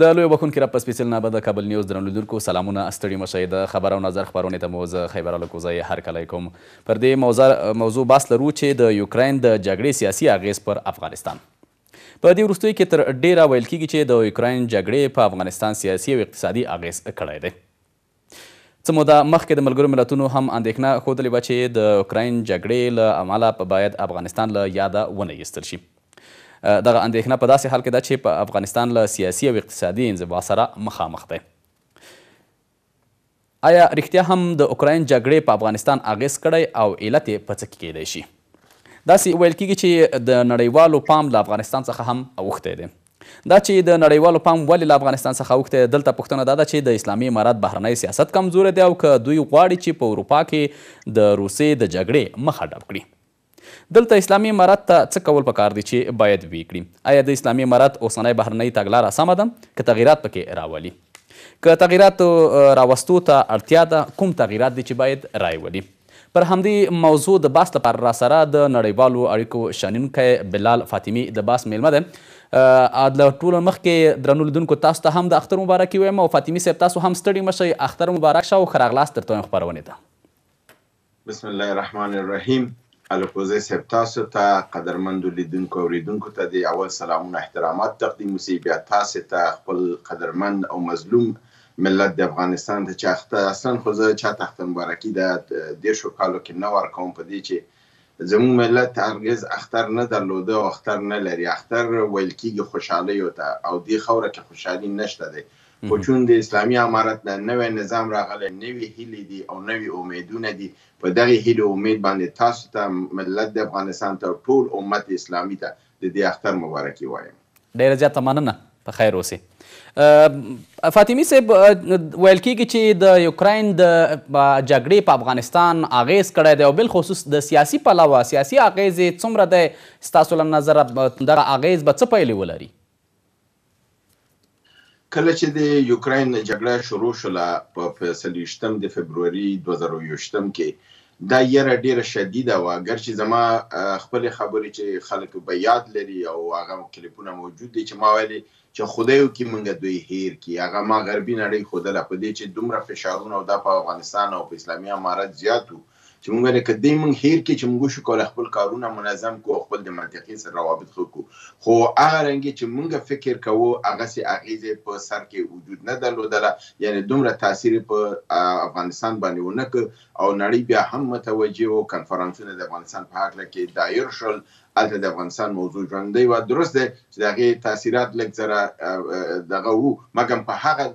د لوی بخونکي رب په سپېڅل نابه د کابل نیوز درنو لیدونکو سلامونه ستړي مشئ د خبر او نظر خبرونې ته مو زه خیبر الکوزی هرکلی کوم پر دې موضوع بحث لرو چې د یوکراین د جګړې سیاسي اغېز پر افغانستان په دې وروستیو کې تر ډېره ویل کېږي چې د اوکراین جګړې په افغانستان سیاسي او اقتصادي اغېز کړی دی. څه موده مخکې د ملګرو ملتونو هم اندېښنه ښودلې وه چې د اوکراین جګړې له امله به باید افغانستان له یاده ونه ایستل شي. دغه اندېښنه په داسې حال کې ده چې افغانستان له سیاسي او اقتصادي انزوا سره مخامخ دی. ایا رښتیا هم د اوکراین جګړې په افغانستان اغېز کړی او علت یې په څه کې کېدای شي؟ داسې ویل کېږي چې د نړیوالو پام له افغانستان څخه هم اوښتی دی. دا چې د نړیوالو پام ولې له افغانستان څخه اوښتی دی، دلته پوښتنه دا ده چې د اسلامي امارت بهرنی سیاست کمزوری دی او که دوی غواړي چې په اروپا کې د روسیې د جګړې مخه ډب کړي؟ دلته اسلامي امارت ته څه کول په کار دي چې باید ویې کړي؟ ایا د اسلامي امارت اوسنۍ بهرنۍ تګلاره سمه ده که تغیرات په کې راولي؟ که تغیرات راوستو ته اړتیا ده کوم تغیرات دي چې باید رایې ولي؟ پر همدې موضوع د بحث لپاره راسره د نړیوالو اړیکو شنونکی بلال فاطمي د بحث میلمه دی. له ټولو مخکې درنو لیدونکو تاسو ته هم د اختر مبارکي وایم او فاطمي صاحب تاسو هم ستړي مه شئ اختر مبارک شه او ښه راغلاست درته وایم خپرونې ته. بسم الله الرحمن الرحیم الکوزی صاحب تاسو ته قدرمندو لیدونکو اوریدونکو ته دی اول سلامونه احترامات تقدیم وسی بیا تاسو ته خپل قدرمند او مظلوم ملت د افغانستان ته چې اخته اصلا خو زه چا تخته مبارکي د دیرشو کالو کې نه ورکوم په دې چې زموږ ملت هرګز اختر نه درلوده او اختر نه لري اختر ویل کیږي خوشحالیو ته او دې خوره کې خوشحالي نشته دی خو چون د اسلامي امارت نه نوی نظام راغلی، نوي هیلې دي او نوي امیدونه دي، په دغې هیلې او امید باندې تاسو ته، ملت د افغانستان ته او ټول امت اسلامي ته د دې اختر مبارکي وایم. ډیره زیاته مننه په خیر اوسې. فاطمي صاحب ویل کیږي چې د یوکراین د جګړې په افغانستان اغیز کړی دی او بالخصوص د سیاسي پلوه سیاسي اغیز یې څومره دی ستاسو له نظره دغه اغیز به څه پایلې ولري؟ کله چې د یوکراین جګړه شروع شوله په څلویشتم د فبروري دوه زره او یوویشتم کې دا یره ډیره شدیده وه ګر چې زما خپلې خبرې چې خلک به یاد لري او هغه کلیپونه موجود دي چې ما ویلې چې خدای وکړي مونږ دوی هیر کړي هغه ما غربي نړۍ ښودله په دې چې دومره فشارونه او دا په افغانستان او په اسلامي امارت زیات وو چې موږ لکه دې موږ هیر کې چې موږ شو کولای خپل کارونه منظم کو خپل د منطقې سره روابط خو کو خو هغه رنګي چې موږ فکر کوو هغه سي اغیزه په سر کې وجود نه درلودله یعنی دومره تاثیر په افغانستان باندې ونه ک او نړۍ بیا هم متوجه او کنفرانسونه د افغانستان په حق لکه دایر شول الته د افغانستان موضوع ژوندۍ و درست ده چې دغه تاثیرات لږ زره دغه وو مګم په هغه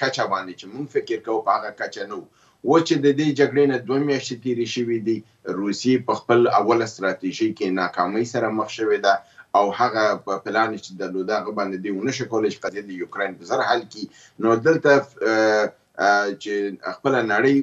کچه باندې چې موږ فکر کوو په هغه کچه نه وو اوس چې د دې جګړې نه دوه میاشتې تېرې شوې دي، روسیه په خپل اوله ستراتیژۍ کې ناکامۍ سره مخ شوې ده او هغه پلان یې چې درلوده هغه باندې دوی ونه شو کولای چې قضیه د یوکراین په زر حل کړي، نو دلته چې خپله نړۍ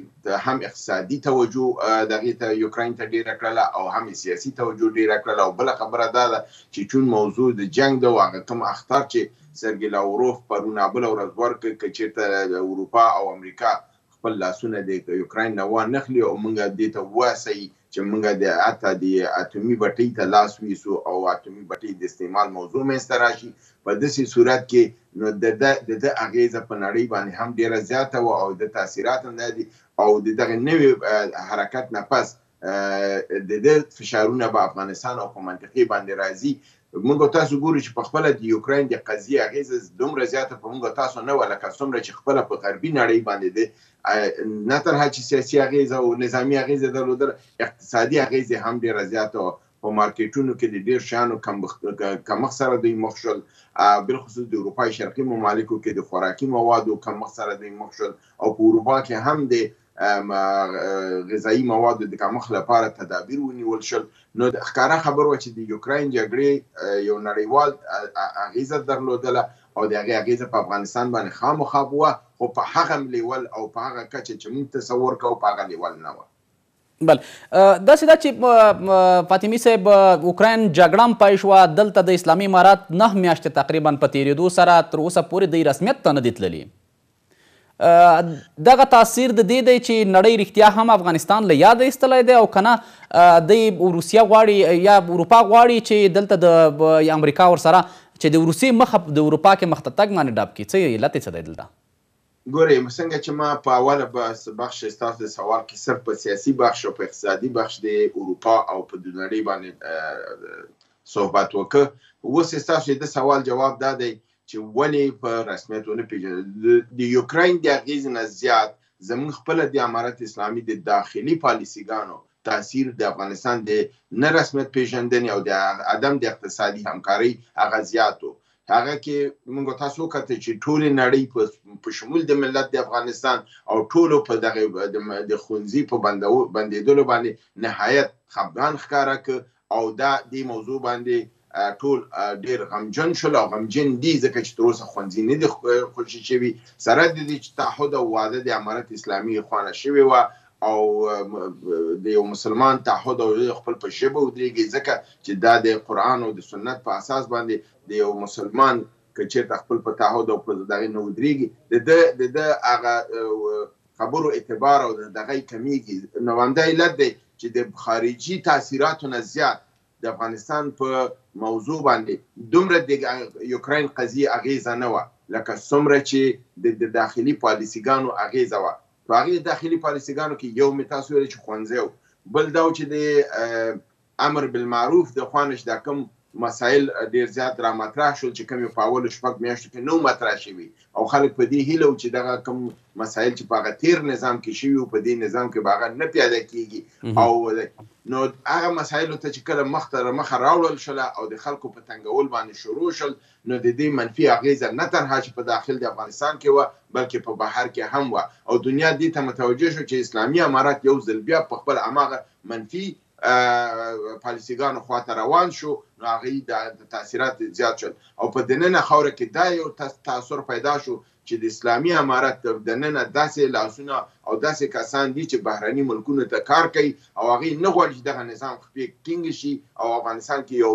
هم اقتصادي توجه دغې ته یوکراین ته ډېره کړله او هم یې سیاسي توجه ډېره کړله او بله خبره دا ده چې چون موضوع د جنګ ده او هغه کوم اخطار چې سرګي لاوروف پرونابله ورځ ورکړ، که چېرته اروپا او امریکا خپل لاسونه د یوکراین نه وا نخلي او موږ دې ته وهڅوي چې موږ د حتی د اتومي بټۍ ته لاس ویسو او اتومي بټۍ د استعمال موضوع منځ ته راشي، په داسې صورت کې نو د ده د ده اغېزه په نړۍ باندې هم ډېره زیاته وه او د ده تاثیرات هم دا دي او د دغه نوي حرکت نه پس د دې فشارونه به افغانستان او په منطقې باندې راځي موږ تاسو ګورو چې په خپل د یوکرين د قضیه اغیز دومره زیاته په موږ تاسو نه ولکه څومره چې خپل په غربي نړۍ باندې دي نه تر هغه چې سیاسي اغیز او نظامی اغیز درلودل اقتصادي اغیز هم ډیر زیات او په مارکیټونو کې د ډیر شانو کم کم سره دوی مخ شول بل خصوص د اروپای شرقي ممالکو کې د خوراکي موادو کم سره دوی مخ شول او په اروپا کې هم د غذایی موادو د کمښت لپاره تدابیر ونیول شول نو ښکاره خبره وه چې د یوکراین جګړې یو نړیوال اغیزه درلودله او د هغې اغیزه په افغانستان باندې خامخا وه خو په هغه لیول او په هغه کچه چې موږ تصور کوو په هغه لیول نه وه بل دا سیدا چې فاطمی صاحب اوکراین جګړه هم پای شوه دلته د اسلامي امارات نه میاشتې تقریبا په تیریدو سره تر اوسه پورې د رسمیت ته نه دي تللي دغه تاثیر د دې دی چې نړۍ رښتیا هم افغانستان له یاده ایستلی دی او که نه دی روسیه غواړي یا اروپا غواړي چې دلته د امریکا ورسره چې د روسیې مخه د اروپا کې مخته تګ باندې ډب کړي څه علت یې څه دی دلته؟ ګورئ څنګه چې ما په اوله بخش ستاسو د سوال کې صرف په سیاسي بخش او په اقتصادي بخش د اروپا او په دنړۍ باندې صحبت وکړ اوس ستاسو د سوال جواب دا دی چې ولې په رسمیت ونه پیژني د یوکرين د اغیز نه زیات زمون خپل د امارت اسلامي د داخلي پالیسیګانو تاثیر د افغانستان د نه رسمیت پیژندنې او د عدم د اقتصادي همکارۍ هغه زیاتو هغه کې موږ تاسو کته چې ټول نړۍ په په شمول د ملت د افغانستان او ټولو په دغه د خونځي په بندو بندیدلو باندې نهایت خفګان ښکارا ک او دا دې موضوع باندې ټول ډیر غمجن شول او غمجن دي ځکه چې تر اوسه ښوونځي نه دي خوشي شوي سره د دې چې تعهد او وعده د امارت اسلامي خوانه شوې وه او د یو مسلمان تعهد او خپل په ژبه ودرېږي ځکه چې دا د قرآن او د سنت په اساس باندې د یو مسلمان که چېرته خپل په تعهد او په دغې نه ودرېږي د ده د ده هغه خبرو اعتبار او دغه کمیږي نو همدا علت دی چې د خارجي تاثیراتو نه زیات د افغانستان په موضوع باندې دومره د یوکراین قضیه اغیزه نه وه لکه څومره چې د داخلي پالیسیګانو اغیزه وه په هغه داخلي پالیسیګانو کې یو می تاسو ویل چې خونځیو بل دا چې د امر بالمعروف د خوا نه چې دا کوم مسایل ډېر زیات را مطرح شول چې کوم یې په اولو شپږ میاشتو کې نه وو مطرح شوي او خلک په دې هیله وو چې دغه کوم مسایل چې په هغه تېر نظام کې شوي وو په دې نظام کې به هغه نه پیاده کېږي او نو هغه مسایلو ته چې کله مخ ته مخه راوړل شول او د خلکو په تنګول باندې شروع شول نو د دې منفي اغېزه نه تنها چې په داخل د افغانستان کې وه بلکې په بهر کې هم وه او دنیا دې ته متوجه شو چې اسلامي امارت یو ځل بیا په خپل هماغه منفي پالیسیګانو خواته روان شو نو هغه د تاثیرات زیات شول او په دننه خوره کې دا یو تاثر پیدا شو چې د اسلامي امارت دننه داسې لاسونه او داسې کسان دي چې بهرني ملکونو ته کار کوي او هغه نه غواړي چې دغه نظام خپې ټینګ شي او افغانستان کې یو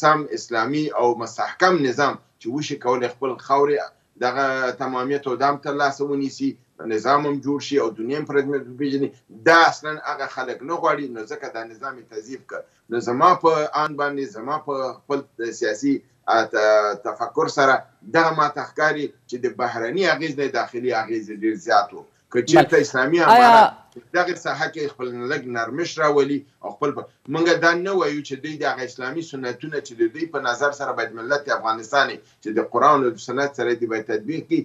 سم اسلامي او مستحکم نظام چې وشي کولای خپل خوره دغه تمامیت او دام تر لاسه ونیسي نظام هم جوړ شي او دنیا هم پرځمه پیژني دا اصلا هغه خلک نه غواړي نو ځکه دا نظام تضیف کړ نو زما په آن باندې زما په خپل سیاسي تفکر سره دغه ما تخکاری چې د بهرني اغیز نه داخلي اغیز ډیر زیات وو که چېرته اسلامي امارات دغه ساحه کې خپل لږ نرمش راولي او خپل موږ دا نه وایو چې دوی د هغه اسلامي سنتونه چې د دوی په نظر سره باید ملت افغانستان چې د قرآن او سنت سره دی باید تطبیق کړي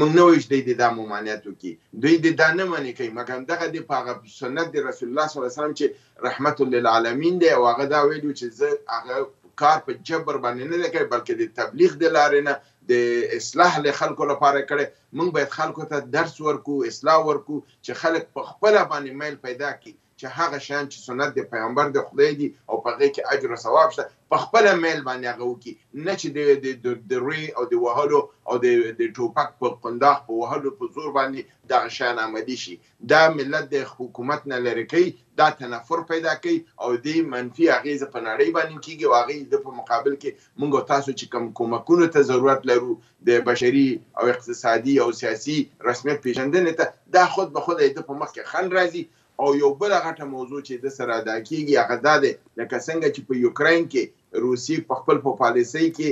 موږ نه وایو چې دوی د دا ممانعت وکړي دوی د دا نه منې کوي مګر دغه د په هغه سنت د رسول الله صلی الله علیه وسلم چې رحمت للعالمین دی او هغه دا ویلو چې زه هغه کار په جبر باندې نه دی کوي بلکې د تبلیغ د لارې نه د اصلاح له خلکو لپاره کړی موږ باید خلکو ته درس ورکړو اصلاح ورکړو چې خلک په خپله باندې میل پیدا کړي چې هغه شیان چې سنت د پیغمبر د خدای دي او په هغې کې اجر او ثواب شته په خپله میل باندې هغه وکړي نه چې د د دروي او د وهلو او د د ټوپک په قنداق په وهلو په زور باندې دغه شیان عملي شي دا ملت د حکومت نه لرې کوي، دا تنفر پیدا کوي او دې منفي اغېزه په نړۍ باندې کېږي او هغه د په مقابل کې موږ او تاسو چې کوم کومکونو ته ضرورت لرو د بشري او اقتصادي او سیاسي رسمیت پېژندنې ته دا خود به خود د په مخ کې خنډ راځي او یو بله غټه موضوع چې د سره ادا کېږي هغه دا دی لکه څنګه چې په یوکراین کې روسیې په خپل په پالیسۍ کې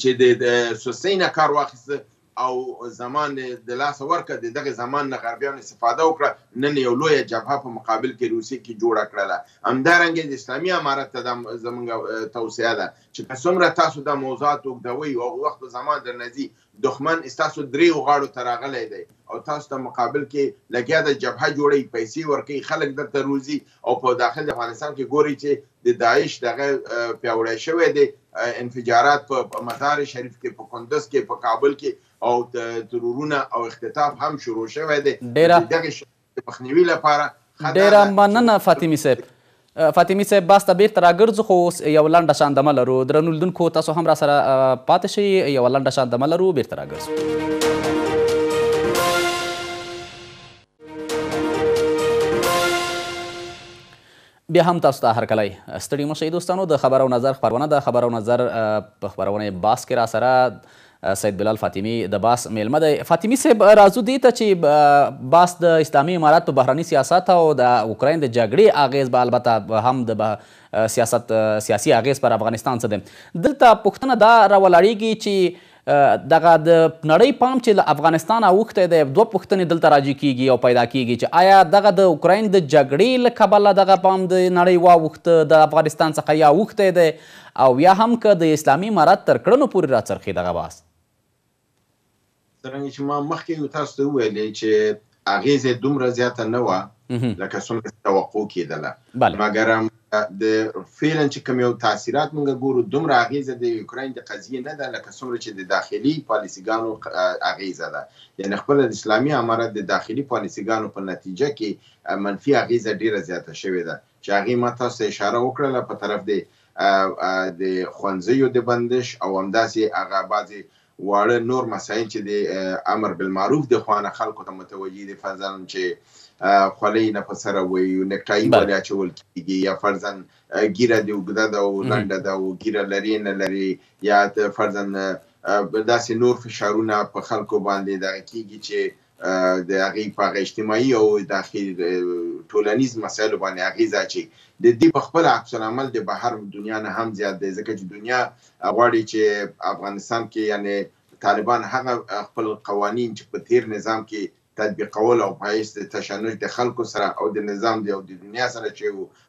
چې د سستۍ نه کار واخیسته او زمان د لاسه ورکړه د دغه زمان نه غربیانو استفاده وکړه نن یو لوی جبهه په مقابل کې روسیې کې جوړه کړله همدارنګه د اسلامي امارت ته دا زمونږ توصیه ده چې که څومره تاسو دا موضوعات اوږدوئ او وخت زمان درنځي دښمن ستاسو دریو غاړو ته راغلی دی او تاسو ته مقابل کې لګیا ده، جبهه جوړوي، پیسې ورکوي، خلک درته روزي او په داخل افغانستان کې ګورئ چې د داعش دغه پیاوړی شوی دی، انفجارات په مزار شریف کې، په کندز کې، په کابل کې او ترورونه او اختطاف هم شروع شوی دی. ډېره د مخنیوي لپاره ډیره مننه فاطمی صاحب فاطمی صاحب باس ته بیرته راګرځو خو اوس یو لنډه شاندمه لرو درنو لیدونکو تاسو هم را سره پاتې شئ یو لنډه شاندمه لرو بیرته راګرځو بیا هم تاسو ته هرکلی. ستړي مه شئ دوستانو د خبر او نظر خپرونه ده خبر او نظر په خپرونه باس کې راسره سید بلال فاطمي د باس میلمه دی فاطمي صاحب راځو دې ته چې باس د اسلامي امارت په بهرني سیاست او د اوکراین د جګړې اغیز به البته هم د سیاست سیاسي اغیز پر افغانستان څه دی دلته پوښتنه دا راولاړیږي چې دغه د نړۍ پام چې له افغانستانه اوښتی دی، دوه پوښتنې دلته راجع کېږي او پیدا کېږي چې ایا دغه د اوکراین د جګړې له کبله دغه پام د نړۍ واوښته د افغانستان څخه یا اوښتی دی او یا هم که د اسلامي امارت تر کړنو پورې راڅرخي دغه بحث؟ څرنګه چې ما مخکې تاسو ته وویل چې اغېزه یې دومره زیاته نه وه لکه څنګه چې توقع کېدله، مګرم د فعلا چې کوم یو تاثیرات موږ ګورو دومره اغېزه د یوکراین د قضیې نه ده لکه څومره چې د داخلي پالیسیګانو اغېزه ده، یعنې خپله د اسلامي امارت د داخلي پالیسیګانو په نتیجه کې منفي اغېزه ډېره زیاته شوې ده چې هغې ما تاسو ته اشاره وکړله په طرف د د ښوونځیو د بندش او همداسې هغه بعضې واړه نور مسایل چې د امر بالمعروف د خوانه خلکو ته متوجي دي فرضاً چې خولۍ نه په سره وي نکټای ولې اچول کیږي یا فرضاً ګیره دی وګده ده او لنډه ده او ګیره لري نه لري یا فرضاً داسې نور فشارونه په خلکو باندې دغه کیږي چې د هغې په هغه اجتماعي او داخل ټولنیز مسایلو باندې اغیزه اچوي د دې په خپل عکس العمل د بهر دنیا نه هم زیات دی ځکه چې دنیا غواړي چې افغانستان کې یعنی طالبان هغه خپل قوانین چې په تیر نظام کې تطبیقول او باعث د تشنج د خلکو سره او د نظام دی او د دنیا سره چې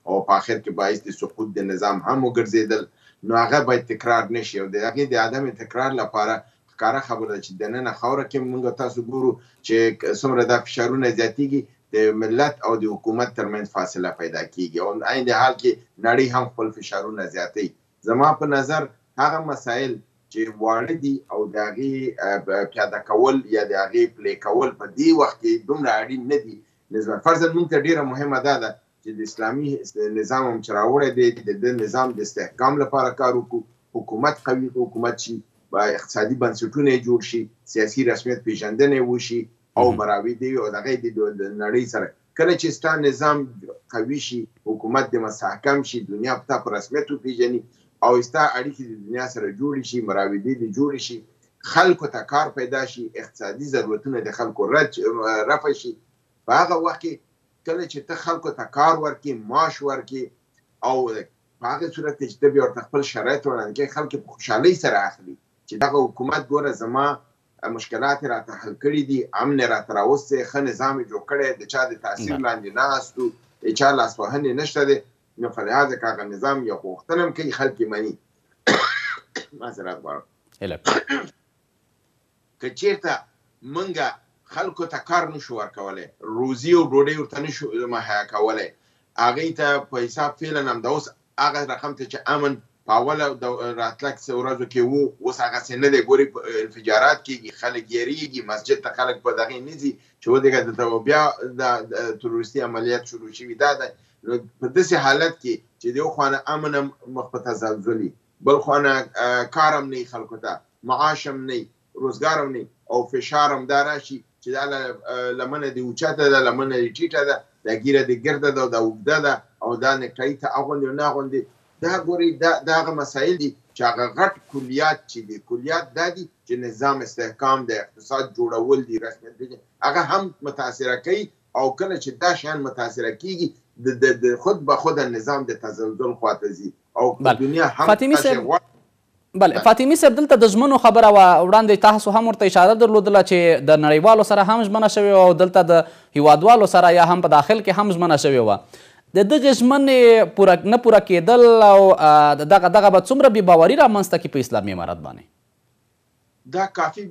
او په اخر کې باعث د سقوط د نظام هم وګرځیدل نو هغه باید تکرار نشي او د هغه د عدم تکرار لپاره ښکاره خبره ده چې دننه خاوره کې موږ تاسو ګورو چې څومره دا فشارونه زیاتیږي د ملت او د حکومت ترمنځ فاصله پیدا کیږي او عین د حال کې نړۍ هم خپل فشارونه زیاتوي زما په نظر هغه مسایل چې واړه دي او د هغې پیاده کول یا د هغې پلی کول په دې وخت کې دومره اړین نه دي نظر فرضاً موږ ته ډیره مهمه دا ده چې د اسلامي نظام هم چې راوړی دی د د نظام د استحکام لپاره کار وکړو حکومت قوي حکومت شي اقتصادي بنسټونه جوړ شي سیاسي رسمیت پیژندنه وشي او مراوي دی او دغه د نړۍ سره کله چې ستا نظام قوي شي حکومت د مستحکم شي دنیا په تا په رسمیت وپیژني او ستا اړیکې د دنیا سره جوړې شي مراودې دې جوړې شي خلکو ته کار پیدا شي اقتصادي ضرورتونه د خلکو رد رفع شي په هغه وخت کې کله چې ته خلکو ته کار ورکړي، معاش ورکړي او په هغه صورت کې چې ته بیا ورته خپل شرایط وړاندې کوي، خلک یې په خوشحالۍ سره اخلي چې دغه حکومت ګوره زما مشکلات یې راته حل کړي دي، امن یې راته راوستی، ښه نظام یې جوړ کړی، د چا د تاثیر لاندې نه استو، د چا لاسوهنې نشته دی، نو په لحاظه که هغه نظام یو غوښتنه هم کوي، خلک یې مني. معذرت غواړم. هیله کوم. که چیرته مونږ خلکو ته کار نه شو ورکولی، روزي او ډوډۍ ورته نه شو مهیا کولی، هغوی ته په حساب فعلا همدا اوس هغه رقم ته چې امن په اوله راتلک څو ورځو کې وو، اوس هغسې نه دی، ګورئ انفجارات کیږي، خلک یریږي، مسجد ته خلک په دغې نه ځي چې ودېږه دلته به بیا دا تروریستي عملیات شروع شوي، دا دی نو په داسې حالت کې چې دیو خوا نه امن هم مخ په تزلزل وي، بل خوا نه کار هم نۀ خلکو ته معاش هم نۀ روزګار هم نۀ او فشار هم دا راشي چې دا لمنه دې اوچته ده لمنه دې ټيټه ده دا ږيره دې ګرده ده او دا اوږده ده او دا نيکټايي ته اغوندې او نۀ اغوندې دا ګورئ دا دا هغه مسايل دي چې هغه غټ کليات چې دي کليات دا دي چې نظام استحکام دی اقتصاد جوړول دي رسميت پېژندنه هغه هم متاثره کوي او کله چې دا شیان متاثره کیږي د د خود به خود نظام د تزلزل خواته ځي او دنیا هم فاطمی صاحب بله فاطمی صاحب دلته د ژمنو خبره وه وړاندې تاسو هم ورته اشاره درلودله چې د نړیوالو سره هم ژمنه شوې وه او دلته د هیوادوالو سره یا هم په داخل کې هم ژمنه شوې وه د دغې ژمنې پوره نه پوره کېدل او دغه دغه به څومره بې باوري رامنځته کړي په اسلامي امارت باندې دا کافي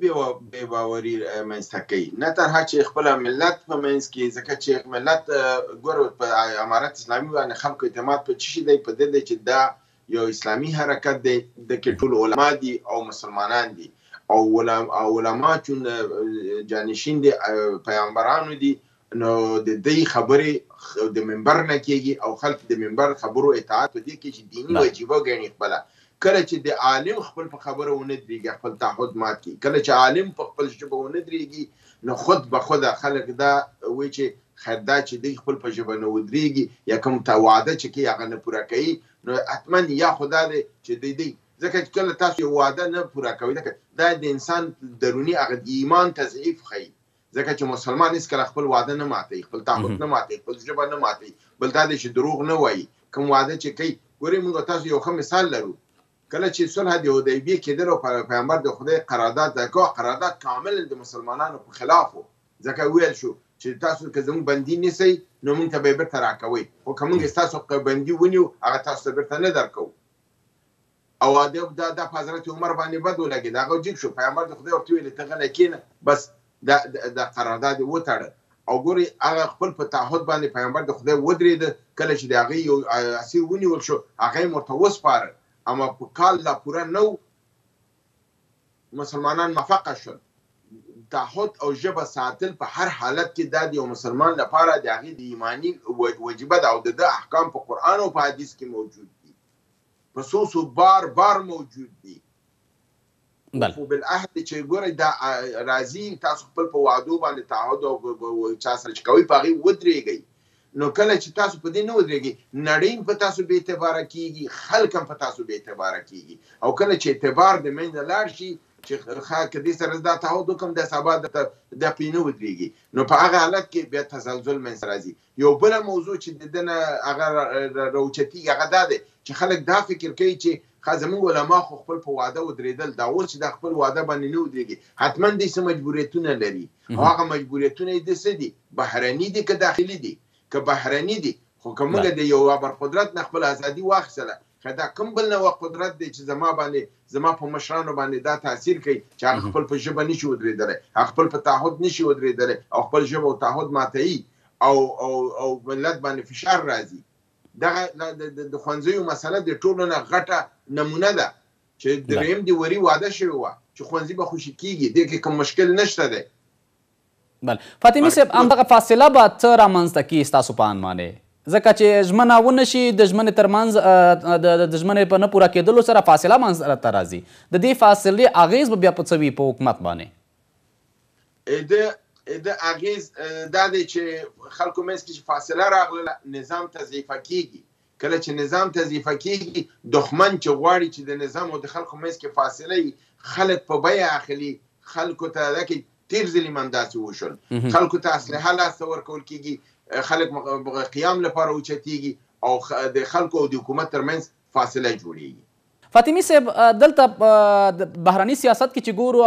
بې باوري منځ ته کوي نه ترها چې خپل ملت په منځ کې ځکه چې ملت ګورو په امارت اسلامي باندې خلکو اعتماد په چی شي دی په دې چې دا یو اسلامي حرکت دی د کې ټول علما دي او مسلمانان دي او علما چون جانشین دي پیغمبرانو دي نو د دی خبری د منبر نه کیږی او خلک د منبر خبرو اطاعت په دی کی چی دینی وجیبه ګڼی خپله کله چی د عالم خپل په خبره ونه دریږی خپل تعهد مات کی کله چی عالم په خپل ژبه ونه دریږی نو خود به خوده خلک دا وی چی خیر دا چی دی خپل په ژبه نه ودریږی یا کوم ته وعده چی کی هغه نه پوره کوی نو حتما یا خو دا دی چی دی دی ځکه چی کله تاسو یو وعده نه پوره کوی دا د انسان درونی هغه ایمان تضعیف ښیی ځکه چې مسلمان هیڅکله خپل وعده نه ماتوي خپل تعهد نه ماتوي خپل ژبه نه ماتوي بل دا دی چې دروغ نه وایي کوم وعده چې کوي ګورې موږ تاسو یو ښه مثال لرو کله چې صلح د حدیبیه کېدل او پیغمبر د خدای قرارداد دا کوه قرارداد کاملا د مسلمانانو په خلاف و ځکه ویل شو چې تاسو که زموږ بندي نیسئ نو موږ ته به یې بېرته راکوئ خو که موږ ستاسو بندي ونیو هغه تاسو ته بېرته نه درکوو او هغه دا دا په حضرت عمر باندې بد ولګېد هغه جګ شو پیغمبر د خدای ورته ویل ته غلی کېنه بس دا دا قرارداد یې وتړه او ګوري هغه خپل په تعهد باندې پیغمبر د خدای ودرېد کله چې د هغه یو اسیر ونیول شو هغه یې ورته وسپاره اما په کال لا پوره نه مسلمانان مفقه شول تعهد او ژبه ساتل په هر حالت کې دا د یو مسلمان لپاره د هغې د ایماني وجیبه ده او د ده احکام په قرآن او په حدیث کې موجود بسوسو بار بار موجود دي اوفو بالاهل چې ګورئ دا راځي تاسو خپل په وعدو باندې تعهد او چا سره چې کوي په هغې ودرېږئ نو کله چې تاسو په دې نه ودرېږئ نړۍ هم په تاسو بې اعتباره کېږي خلک هم په تاسو بې اعتباره کېږي او کله چې اعتبار د منځه لاړ شي چې ښه که دې سره دا تعهد وکړم دا سبا درته دا پرې نه ودرېږي نو په هغه حالت کې بیا تزلزل منځته راځي یو بله موضوع چې د ده نه هغه راوچتېږي هغه دا دی چې خلک دا فکر کوي چې ښه زموږ علما خو خپل په وعده ودرېدل دا اوس چې دا خپل وعده باندې نه ودرېږي حتما دوی څه مجبوریتونه لري او هغه مجبوریتونه یې د څه دي بهرني دي که داخلي دي که بهرني دي خو که موږ د یو ابرقدرت نه خپل ازادي واخیستله ښه دا کوم بل نه قدرت دی چې زما باندې زما په مشرانو باندې دا تاثیر کوي چې هغه خپل په ژبه نشي ودرېدلی هغه خپل په تعهد نشي ودرېدلی او خپل ژبه او تعهد ماتوي او او او ملت باندې فشار راځي دغه د خونځیو مسله د ټولو نه غټه نمونه ده چې دریم دی وری واده شوی و چې خونځي به خوشی کیږي د کې کوم مشکل نشته دی بل فاطمی صاحب هم دغه فاصله به څه رامنځته کی تاسو په ان معنی ځکه چې ژمنه ونه شي د ژمنې ترمنځ د ژمنې په نه پوره کېدلو سره فاصله منځته راځي د دې فاصلې اغېز به بیا په څه وي په حکومت باندې اده اده اغیز دا دی چې خلکو منځ کې فاصله راغله نظام تضعیف کیږي کله چې نظام تضعیف کیږي دښمن چې غواړي چې د نظام او د خلکو منځ کې فاصله وي خلک په بیه اخلي خلکو ته دا کې تیر ځلې هم داسې وشول خلکو ته اسلحه لاسته ورکول کېږي خلک قیام لپاره اوچتېږي او د خلکو او د حکومت ترمنځ فاصله جوړیږي. فاطمي صاحب دلته بهرني سیاست کې چې ګورو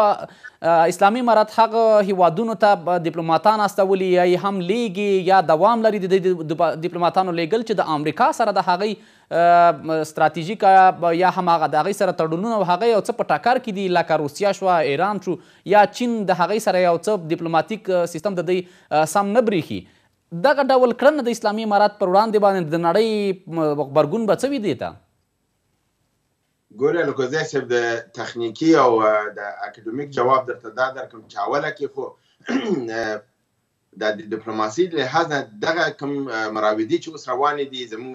اسلامي امارت هغه هیوادونو ته دیپلوماتان استولي یا یې هم لیږي یا دوام لري د دیپلوماتانو لیږل چې د امریکا سره د هغې ستراتیژیک یا هم هغه د هغې سره تړونونه او هغه یو څه په ټکر کې دي لکه روسیه شوه ایران شو یا چین د هغې سره یو څه دیپلوماتیک سیستم د دوی سم نه بریښي دغه ډول کړنه د اسلامي امارت پر وړاندې باندې د نړۍ غبرګون به څه وي دې ته؟ ګورې الکوزی صاحب د تخنیکي او د اکاډمیک جواب درته دا درکم چې اوله کې خو د ډیپلوماسي لحاظه دغه کوم مراودي چې اوس روانې دي زمونږ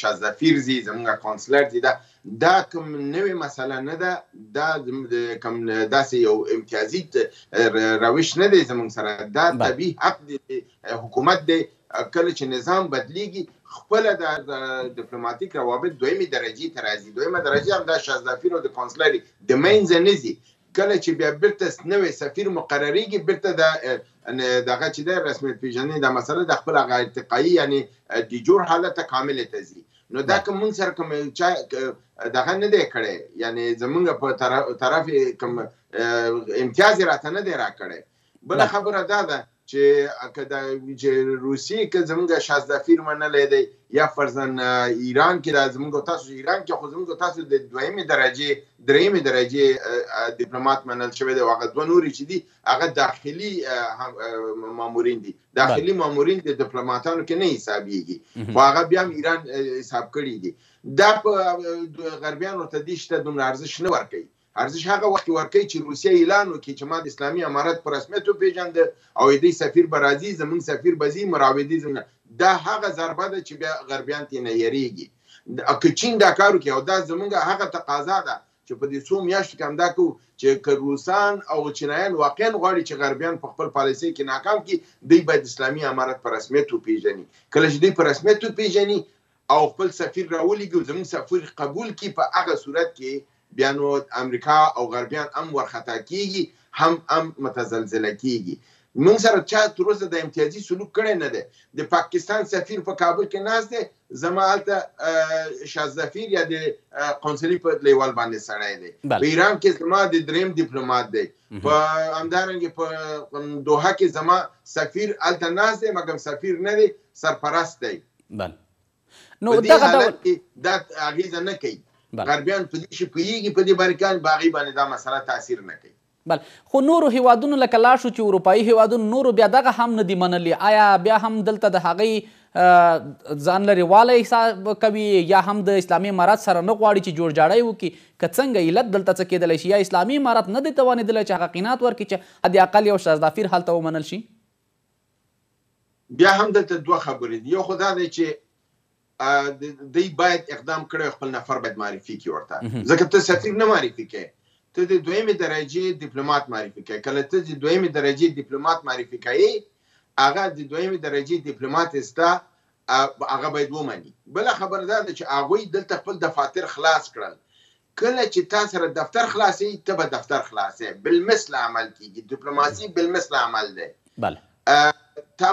شاه ظفیر زی زمونږ کونسلر دي دا دا کوم نوې مسله نه ده دا کوم داسې یو امتیازي روش نه دی زموږ سره دا طبي حق دی حکومت دی کله چې نظام بدلیږي خپل د ډیپلوماټیک روابط دویمه درجه ته راځي دویمه درجه هم د شازدافیر او د کونسلری د مینځ نه زی کله چې بیا بیرته نوی سفیر مقرریږي بیرته د دغه چې د رسمیت پیژندنې دا مسله د خپل هغه ارتقایی یعنی د جور حالت کامل ته ځي نو دا کوم مونږ سره کوم چا دغه نه دی کړی یعنی زمونږ په طرف کوم امتیاز راته نه دی راکړی بله خبره دا ده چې که دا چې روسي که زمونږ شازدفیر منلی دی یا فرضاً ایران کې دا زمونږ تاسو ایران کې خو زمونږ تاسو د دویمې درجې درېیمې درجې دیپلومات منل شوی دی او هغه دوه نورې چې دي هغه داخلي مامورین دي داخلي مامورین د دیپلوماتانو کې نه حسابیږي خو هغه بیا هم ایران حساب کړي دي دا په غربیانو ته دې شته دومره ارزښت نه ورکوي ارزش هغه وخت ورکوي چې روسیه اعلان وکړي چې ما د اسلامي امارت په رسمیت وپېژنده او د دوی سفیر به راځي، زموږ سفیر به ځي، مراودې زموږ نه. دا هغه ضربه ده چې بیا غربیان ترې نه یریږي. که چین دا کار وکړي او دا زموږ هغه تقاضا ده چې په دې څو میاشتو کې همدا کوو چې که روسان او چینایان واقعا غواړي چې غربیان په خپل پالیسۍ کې ناکام کړي، دوی باید اسلامي امارت په رسمیت وپېژني. کله چې دوی په رسمیت وپېژني، او خپل سفیر راولیږي زموږ سفیر قبول کړي په هغه صورت کې بیا نو امریکا او غربیان هم ورخطا کیږي هم هم متزلزله کیږي موږ سره چا تر اوسه د امتیازي سلوک کړی نه دی د پاکستان سفیر په کابل کې ناست دی زما هلته شازفیر یا د قونسلي په لیول باندې سړی دی په ایران کې زما د دریم دیپلومات دی په همدارنګه په دوحه کې زما سفیر هلته ناست دی مګم سفیر نه دی سرپرست دی بله نو په دې دغه حالت ډول کې دا اغیزه نه کوي بله غربیان په دې شي پوهیږي په دې باندې کار په هغوی باندې دا مسله تاثیر نه کوي بله خو نورو هیوادونو لکه لاړ شو چې اروپایي هیوادونو نورو بیا دغه هم نه دي منلي آیا بیا هم دلته د هغوی ځان لرې والی احساس کوي یا هم د اسلامي امارت سره نه غواړي چې جوړ جاړی وکړي که څنګه علت دلته څه کېدلی شي یا اسلامي امارت نه دی توانېدلی چې هغه قناعت ورکړي چې حد اقل یو شازدافیر هلته ومنل شي بیا هم دلته دوه خبرې دي یو خو دا دی چې دی باید اقدام کړی خپل نفر باید معرفي کړي ورته ځکه ته سفیر نه معرفي کوې ته د دویمې درجې دیپلومات معرفي کوې کله ته د دویمې درجې دیپلومات معرفي کوې هغه د دویمې درجې دیپلومات ستا هغه باید ومني بله خبره دا ده چې هغوی دلته خپل دفاتر خلاص کړل کله چې تا سره دفتر خلاصي ته به دفتر خلاصي بالمثل عمل کیږي دیپلوماسي بالمثل عمل دی بله تا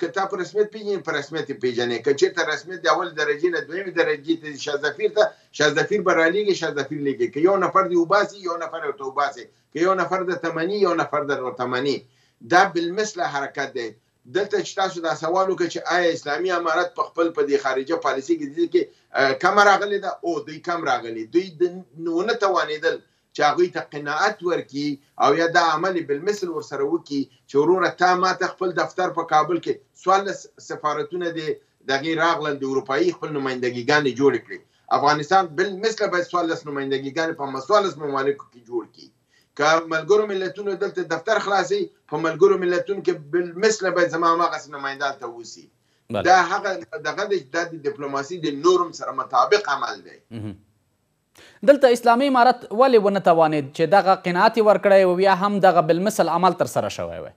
که تا په رسمیت پیژنې په رسمیت یې پیژنې که چېرته رسمیت د اول درجې نه دویمې درجې ته شاه ظفیر ته شاه ظفیر به رالیږي شاه ظفیر لیږي که یو نفر دې وباسي یو نفر ورته وباسي که یو نفر درته مني یو نفر درته مني دا بالمثله حرکت دی دلته چې تاسو دا سوال وکړ چې آیا اسلامي امارت په خپل په دې خارجه پالیسي کې دي کې کم راغلي ده او دوی کم راغلي دوی د نونه توانیدل چې هغه ته قناعت ورکي او یا دا عمل بالمثل ورسره وکي چې وروره تا ما ته خپل دفتر په کابل کې سوال سفارتونه دي دغه راغلل د اروپאי خپل نمائندګیګان جوړ کړي افغانستان بالمثل باید سوال نمائندګیګان په مسوالس ممالک کې جوړ کړي که ملګرو ملتونو دلته دفتر خلاصي په ملګرو ملتونو کې بل مثله به زما هماغسې نماینده هلته اوسي بله. دا هغه دغه دی چې دا د ډیپلوماسي د نورم سره مطابق عمل دی دلته اسلامي امارت ولې ونه توانېد چې دغه قناعت یې ورکړی وی او یا هم دغه بالمثل عمل ترسره شوی وی؟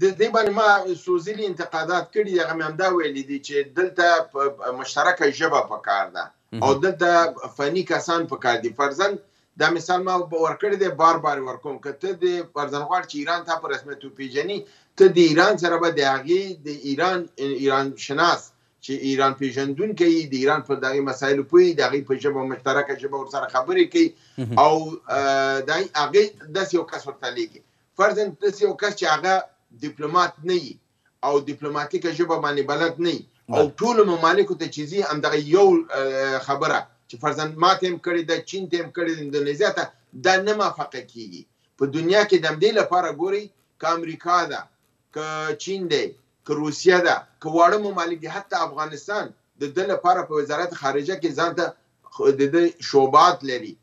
د دې باندې ما څو ځلې انتقادات کړي دي هغه مې همدا ویلي دي چې دلته مشترکه ژبه پکار ده او دلته فني کسان پکار دي فرضاً دا مثال ما ورکړی دی بار بار ورکوم که ته د فرضاً غواړې چې ایران تا په رسمیت وپېژني ته د ایران سره به د هغې د ایران ایران شناس چې ایران پیژندونکي یې د ایران په دغه مسایلو پوهېږي د هغوی په ژبه مشترکه ژبه ورسره خبرې کوي او د هغې داسې یو کس ورته لیږي فرضاً داسې یو کس چې هغه دیپلومات نه وي او دیپلوماټیکه ژبه باندې بلد نه او ټول ممالکو ته چې ځي همدغه یو خبره چې فرضاً ما ته هم کړې ده چین ته هم کړې ده اندونیزیا ته دا نه موفقه کیږي په دنیا کې د همدې لپاره ګورئ که امریکا ده که چین دی که روسیه ده که واړه ممالک دي حتی افغانستان د ده لپاره په وزارت خارجه کې ځان ته د ده شعبات لري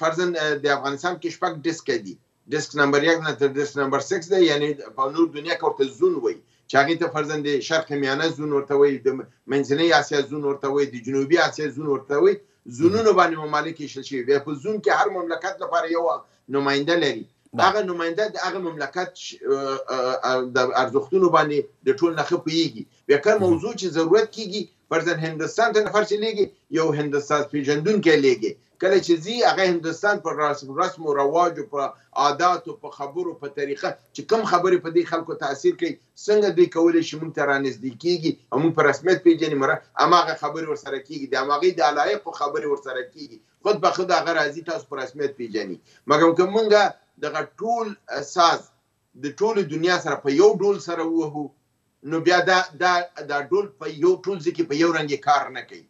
فرضاً د افغانستان کې شپږ ډیسکه دي ډیسک نمبر یک نه تر ډیسک نمبر سکس دی یعنی په نور دنیا کې ورته زون وایي چې هغې ته فرضاً د شرق میانه زون ورته وایي د منځنۍ اسیا زون ورته وایي د جنوبي اسیا زون ورته وایي زونونو باندې ممالک ایښل شوي بیا په زون کې هر مملکت لپاره یو نماینده لري هغه نماینده د هغه مملکت د ارزښتونو باندې د ټول نه خپيږي بیا کوم موضوع چې ضرورت کیږي فرضاً هندستان ته نفر چې لېږي یو هندستان پیژندونکی لېږي کله چې زی هغه هندستان پر رسم او رواج او په عادت او په خبرو په طریقه چې کم خبرې په دې خلکو تاثیر کوي څنګه دوی کولی شي موږ ته رانږدې کیږي او موږ په رسمیت پیژني مره اماغه خبرې ورسره کیږي د اماغه د علایقو خبرې ورسره کیږي خود به خود هغه راځي تاسو په رسمیت پیژني مګر که مونږ دغه ټول ساز د ټول دنیا سره په یو ډول سره ووهو نو بیا دا دا دا ډول په یو ټول ځکه په یو رنګ کار نه کوي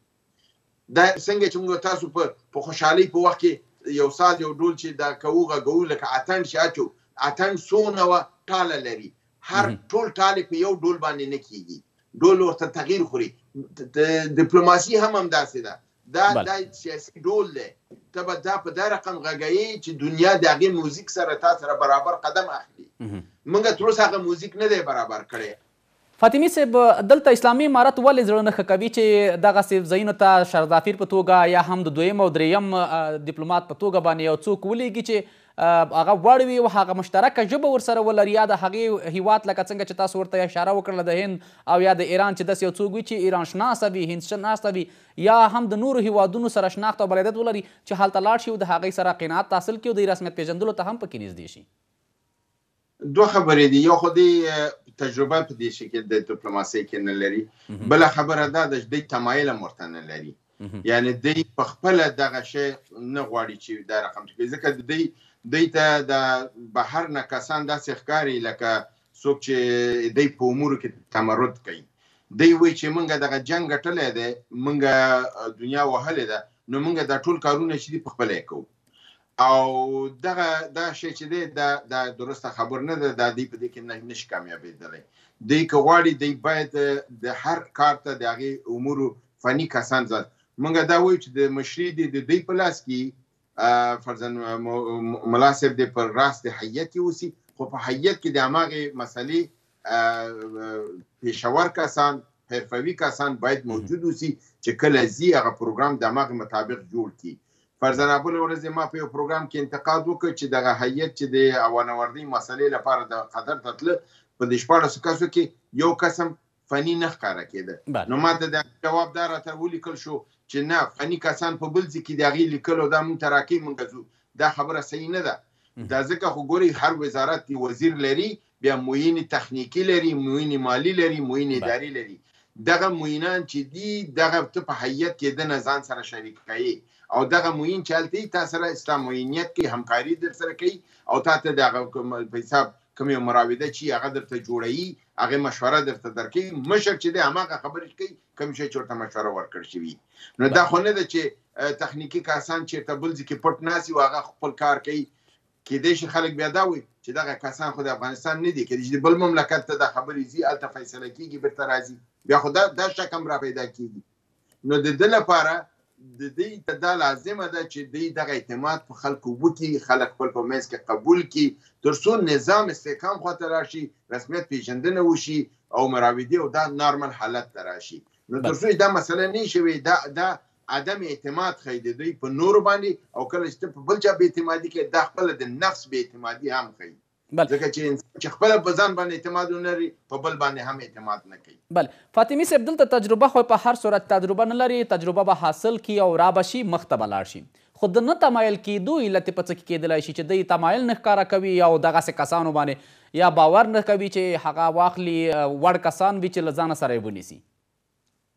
دا څنګه چې موږ تاسو په په خوشحالي په وخت کې یو ساز یو ډول چې دا کوو غږو لکه اتن شاچو اتن سونه و ټاله لري هر ټول ټاله په یو ډول باندې نه کیږي ډول ورته تغییر خوري ډیپلوماسي هم هم داسې ده دا بله. دا سیاسي ډول دی ته به دا په دا رقم غږیې چې دنیا د هغې موزیک سره تا سره برابر قدم اخلي موږ تر اوسه هغه موزیک نه دی برابر کړی فاطمی صاحب دلته اسلامی امارت ولې زړه نه ښه کوي چې دغسې ځایونو ته شرزافیر په توګه یا هم د دویم او دریم دیپلومات په توګه باندې یو څوک ولیږي چې هغه وړ وي او هغه مشترکه ژبه ورسره ولري یا د هغې هیواد لکه څنګه چې تاسو ورته اشاره وکړله د هند او یا د ایران چې داسې یو څوک وي چې ایران شناسه وي هند شناسه وي یا هم د نورو هیوادونو سره شناخت او بلدیت ولري چې هلته لاړ شي او د هغوی سره قناعت حاصل کړي او د رسمیت پیژندلو ته هم پکې نږدې شي. دوه خبرې دي یو خو دی تجربه په دې شي کې د ډیپلوماسۍ کې نه لري بل خبره دا ده چې دی تمایل هم ورته نه لري یعنی دی په خپل دغه شی نه غواړي چې دا رقم ټکی ځکه د دی دی ته د بهر نه کسان داسې ښکاري لکه څوک چې دی په امور کې تمرد کوي دی وایي چې مونږ دغه جنگ ګټلې ده مونږ دنیا وهلې ده نو مونږ د ټول کارونه چې دی په خپل کوو او دغه دا شی چې دی دا دا درسته خبر نه ده دا دی په دې کې نه نشي کامیابېدلی دی که غواړي دی باید د هر کار ته د هغې امور فني کسان ځات مونږ دا وایو چې د مشري دی د دوی په لاس کې فرضاً ملا صاحب دې پر راس د حیت کې اوسي خو په حیت کې د هماغې مسلې پیشور کسان حرفوي کسان باید موجود اوسي چې کله زی هغه پروګرام د مغ مطابق جوړ کی فرضاً بل ورځ ما په یو پروګرام کې انتقاد وکړ چې دغه هیئت چې د اوانوردی مسلې لپاره د قدر تتل په د شپاړس کسو کې یو قسم فنی نه ښکاره کېده نو ما ته د جواب دار ته ولیکل شو چې نه فنی کسان په بل ځکه دی غي لیکلو دا مونږ تراکی مونږ دا خبره صحیح نه ده دا ځکه خو ګوري هر وزارت دی وزیر لري بیا معین تخنیکی لري معین مالی لري معین بله اداری لري دغه معینان چې دي دغه ته په هیئت کې دنه ځان سره شریک کیې او دغه معین چې هلته یي تا سره ستا معینیت کوي همکاری درسره کوي او تا ته د هغه کوم په حساب کوم یو مراوده چی هغه درته جوړیي هغه مشوره درته درکوي مشر چې دی هماغه خبرې کوي کوم شی چې ورته مشوره ورکړ شوي نو دا بله خو نه ده چې تخنیکی کسان چیرته بل ځای کې پټ ناست وي او هغه خپل کار کوي کېدای شي خلک بیا دا وایي چې دغه کسان خو د افغانستان نه دي، کېدای شي بل مملکت ته دا خبرې ځي، هلته فیصله کېږي، بېرته راځي، بیا خو دا دا شک هم راپیدا کېږي. نو د ده لپاره د دوی ته دا لازمه ده چې دوی دغه اعتماد په خلکو وکړي، خلک خپل په منځ کې قبول کړي، تر څو نظام استحکام خواته لاړ شي، رسمیت پېژندنه وشي او مراودې او دا نارمل حالت ته راشي. نو تر څو چې دا مسله نه وي شوې، دا دا عدم اعتماد ښيي د دوی په نورو باندې او کله چې ته په بل چا بې اعتمادي کوې دا خپله د نفس بې اعتمادي هم ښيي بله ځکه چې انسان چې خپله په ځان باندې اعتماد ونه لري په بل باندې هم اعتماد نه کوي بله فاطمي صاحب دلته تجربه خو په هر صورت تجربه نه لري تجربه به حاصل کړي او را به شي مخ ته به لاړ شي خو د نه تمایل کېدو علت په څه کې کېدلای شي چې دی تمایل نه ښکاره کوي او دغسې کسانو باندې یا باور نه کوي چې هغه واخلي وړ کسان وي چې له ځانه سره یې ونیسي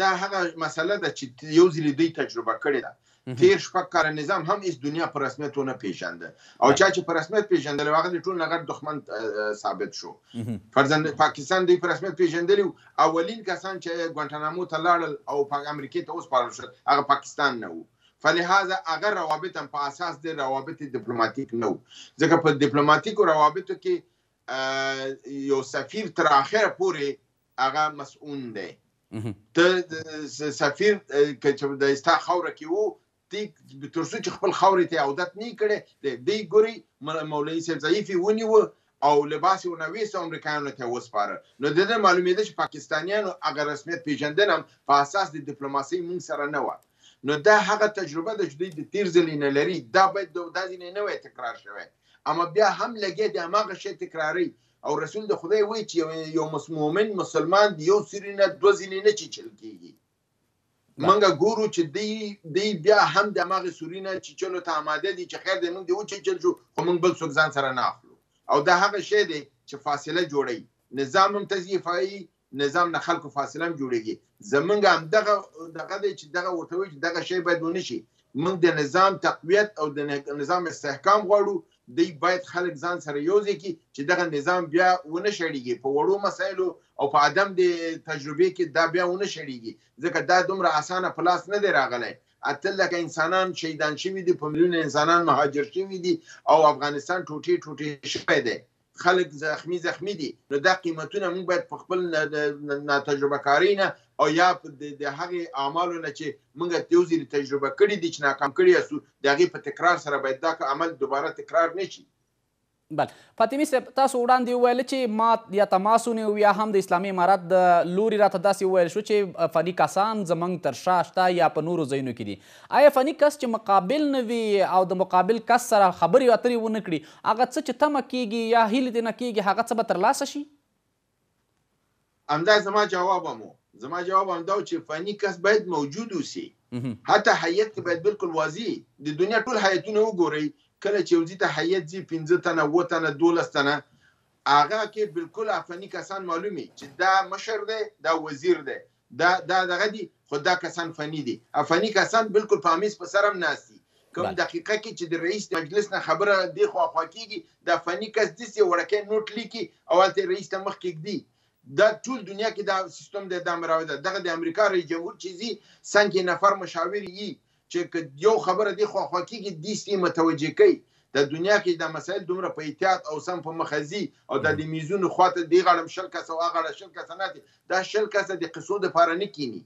دا هغه مسله ده چې یو ځلې دوی تجربه کړې ده تیر شپږ کاله نظام هم هیڅ دنیا په رسمیت ونه پیژنده او چا چې په رسمیت پیژندل هغه د ټول نغټ دښمن ثابت شو فرضاً پاکستان دی په رسمیت پیژندل اولین کسان چې ګوانټانامو ته لاړل او په امریکا ته وسپارل شول هغه پاکستان نه وو فلهذا هغه روابط هم په اساس د روابط دیپلوماټیک نه وو ځکه په دیپلوماټیکو روابطو کې یو سفیر تر اخره پورې هغه مسئون دی ته سفیر که چې د استا خوره کې وو دی ترسو چې خپل خورې ته عودت نه کړي دی ګوري مولوی صاحب ضعیفي ونی و او لباس یې ونه ویست امریکایانو ته وسپاره نو د دې معلومېده چې پاکستانیانو هغه رسمیت پیژندنه هم په اساس د ډیپلوماسۍ مونږ سره نه وه نو دا هغه تجربه ده چې دوی د تیر ځلې نه لري دا باید دا ځینې نه وای تکرار شوی اما بیا هم لګیا د هماغه شی تکراري او رسول د خدای وی چې یو مؤمن مسلمان دی یو سری نه دو ځینې نه چیچل کیږي منګه ګورو چې دی دی بیا هم د ماغه سری نه چیچلو ته آماده دي چې خیر دې موږ دی و چیچل شو خو موږ بل څوک ځان سره نه اخلو او دا هغه شی دی چې فاصله جوړي نظام هم تضعیفایي نظام نه خلکو فاصله هم جوړیږي زمونږ هم دغه دغه دی چې دغه ورته وایي چې دغه شی باید ونه شي موږ د نظام تقویت او د نظام استحکام غواړو دی باید خلک ځان سره یو ځای کړي چې دغه نظام بیا ونه شړیږي په وړو مسایلو او په عدم د تجربې کې دا بیا ونه شړیږي ځکه دا دومره اسانه په لاس نه دی راغلی اته لکه انسانان شهیدان شوي دي په میلیون انسانان مهاجر شوي دي او افغانستان ټوټې ټوټې شوی دی خلک زخمی زخمی دي نو دا قیمتونه موږ باید په خپل ناتجربه کاری نه او یا د هغه اعمالو نه چې موږ یو ځل تجربه کړی دي چې ناکام کړی اسو د هغه په تکرار سره باید دا عمل دوباره تکرار نشي بل فاطمی صاحب تاسو وړاندې ویل چې ما یا تماس ونیو یا هم د اسلامي امارت د لوري راته داسې ویل شو چې فني کسان زمونږ تر شا شته یا په نورو ځایونو کې دي ایا فني کس چې مقابل نه وي او د مقابل کس سره خبرې اترې ونه کړي، هغه څه چې تمه کېږي یا هیلې ترې نه کېږي، هغه څه به تر لاسه شي؟ همدا زما جواب هم و. زما جواب همدا و چې فني کس باید موجود اوسي. حتی هیئت کې باید بالکل واضح وي. د دنیا ټول هیئتونه وګورئ، کله چې یو ځي ته هیئت ځي، پنځه تنه، اووه تنه، دوولس تنه، هغه کې بالکل فني کسان معلوم وي چې دا مشر دی، دا وزیر دی، دا دا دغه دي خو دا کسان فني دي افني کسان بالکل په امیز په سرم ناشتي کوم بله. دقیقه کې چې د رئیس مجلس نه خبره دی خو خوا کیږي دا فني کس دي سي وړکه نوټ لیکي او الته رئیس ته مخ کیږدي دا ټول دنیا کې دا سیستم دی دا مراوده دغه د امریکا رئیس جمهور چیزي سنکه نفر مشاور یي چې که یو خبره دې خوا خوا کېږي دې سیمې متوجه کوي د دنیا کې دا مسایل دومره په احتیاط او سم په مخه ځي او دا د میزونو خواته دې غاړم شل کسه او هغه شل کسه ناتي دا شل کسه د قصو لپاره نه کینی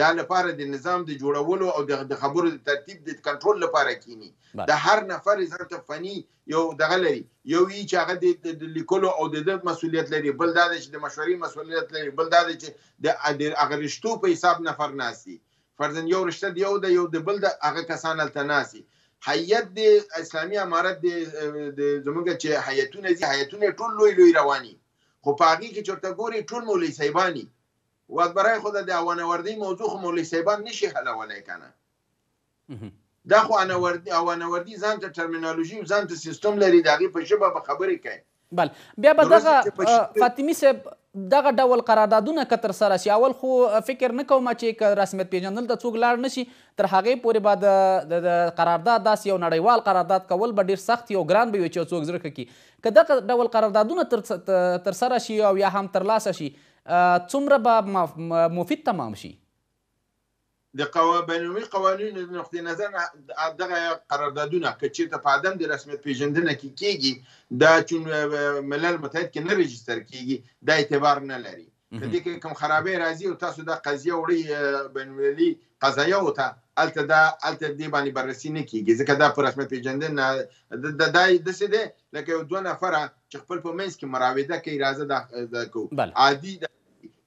دا لپاره د نظام د جوړولو او د خبرو د ترتیب د کنټرول لپاره کینی د هر نفر ځان ته فني یو دغه لري یو یی چې هغه د لیکلو او د مسولیت لري بل دا چې د مشورې مسولیت لري بل دا چې د هغه رشتو په حساب نفر ناسي فرضاً یو رشته د یو ده، یو د بل ده، هغه کسان هلته ناست دي. هیئت دی، اسلامي امارت دی، زموږ چې هیئتونه ځي، هیئتونه یې ټول لوی لوی روان دي، خو په هغې کې چې ورته ګورې، ټول مولوي صاحبان دي. واه برای خدا د اوانوردۍ موضوع خو مولوي صاحبان نه شي حلولی که نه؟ دا خو اوانوردي ځان ته ټرمینالوژي او ځان ته سیستم لري، د هغې په ژبه به خبرې کوې. بله بیا به دغه فاطمی صاحب دغه ډول قراردادونه که تر سره شي اول خو فکر نه کوم چې که رسمیت پیژندل ته څوک لاړ نشي تر هغې پورې به د قرارداد داسې یو نړیوال قرارداد کول به ډیر سخت یو ګران به وي چې څوک زړه کړي که دغه ډول قراردادونه تر تر سره شي او یا هم ترلاسه شي څومره به مفید تمام شي د بینالمللي قوانینو د نقطې نظر نه دغه قراردادونه که چېرته په عدم د رسمیت پیژندنه کې کیږي دا چون ملل متحد کې نه رجستر کیږي دا اعتبار نه لري په دې کې کوم خرابې راځي او تاسو دا قضیه وړي بینالمللي قضایه او ته الته دا الته دې باندې بررسي نه کیږي ځکه دا پر رسمي پیژندنه د دای د څه دی لکه یو دوه نفره چې خپل په منځ کې مراوده کوي راځه دا کو عادي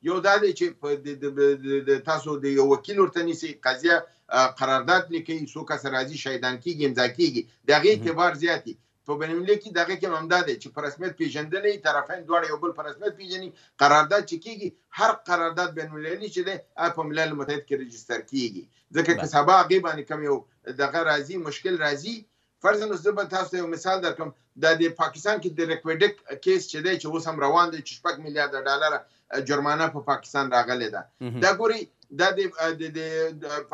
یو دا دی چې په د- د- د- د- د- تاسو د یو وکیل ورته نیسي قضیه آه، قرارداد لیکي څو کسه راځي شهیدان کیږي امضا کیږي د هغې مهم. اعتبار زیاتي په بین المللي کې دغه کې هم همدا دی چې په رسمیت پیژندنه یې طرفین دواړه یو بل په رسمیت پیژني قرارداد چې کیږي هر قرارداد بین المللي چې دی هغه په ملل متحد کې رجستر کیږي ځکه که بله. سبا هغې باندې کوم یو دغه راځي مشکل راځي فرض نو زه به تاسو ته یو مثال درکم دا د پاکستان کې د ریکویډک کیس چې دی چې اوس هم روان دی چې شپږ میلیارډ ډالر جرمانه په پاکستان راغلی ده دا ګوري دا د